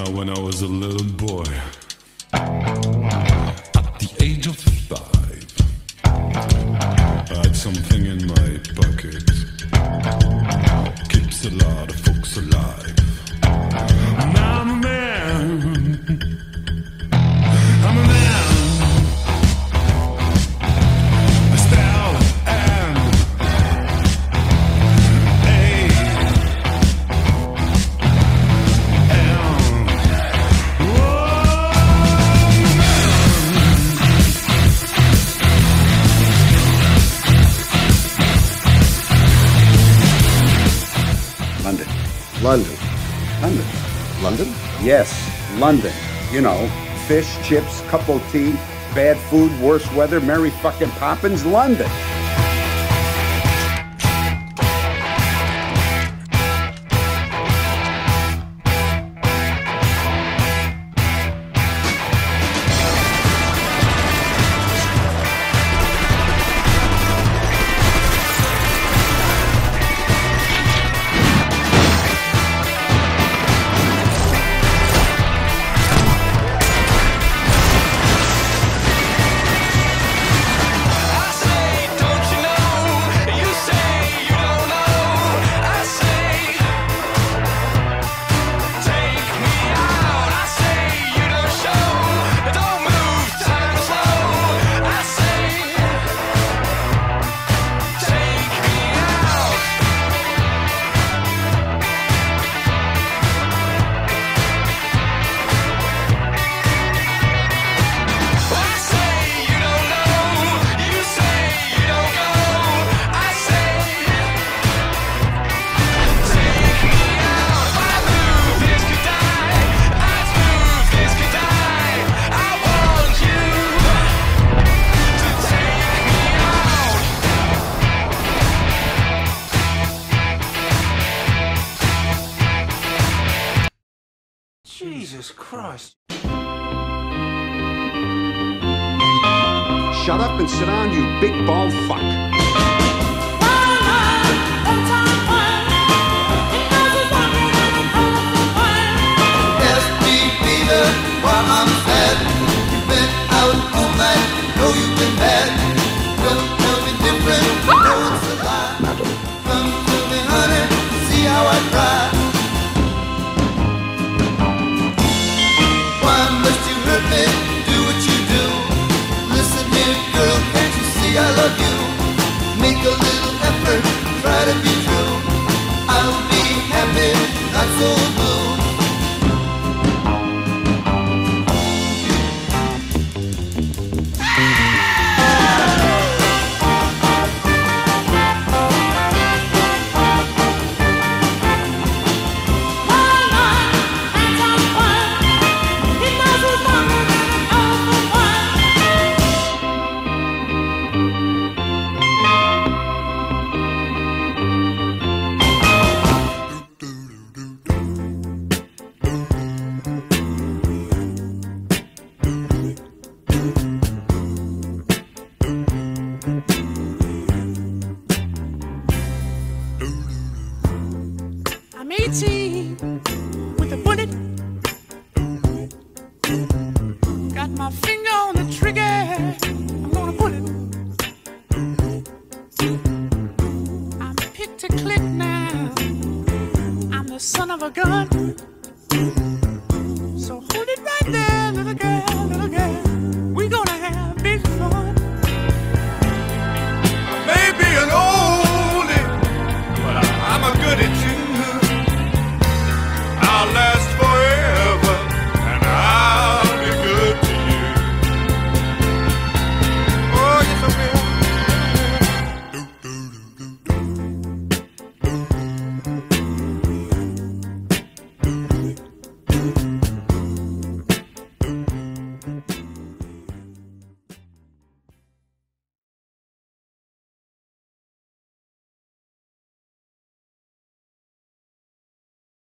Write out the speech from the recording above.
when I was a little boy. At the age of five, I had something in my pocket. Keeps a lot of London. London. London? Yes, London. You know, fish, chips, cup of tea, bad food, worse weather, Mary fucking Poppins, London. Jesus Christ. Shut up and sit down, you big bald fuck. Make a little effort, try to be 18 with a bullet. Got my finger on the trigger. I'm gonna pull it. I'm picked to click now. I'm the son of a gun.